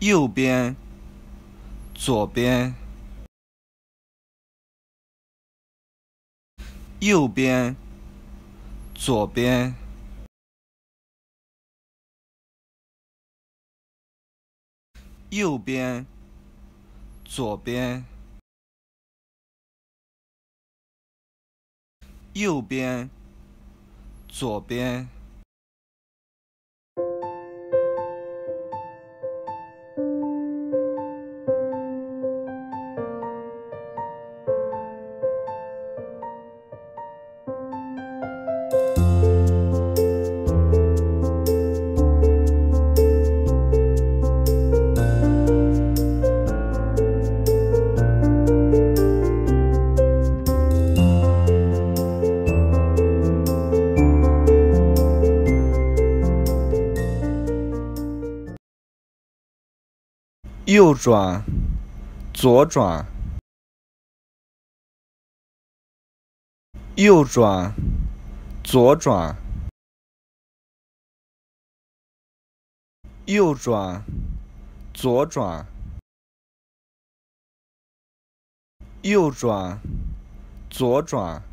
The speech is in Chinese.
右边，左边，右边，左边，右边，左边，右边，左边。右转，左转，右转，左转，右转，左转，右转，左转。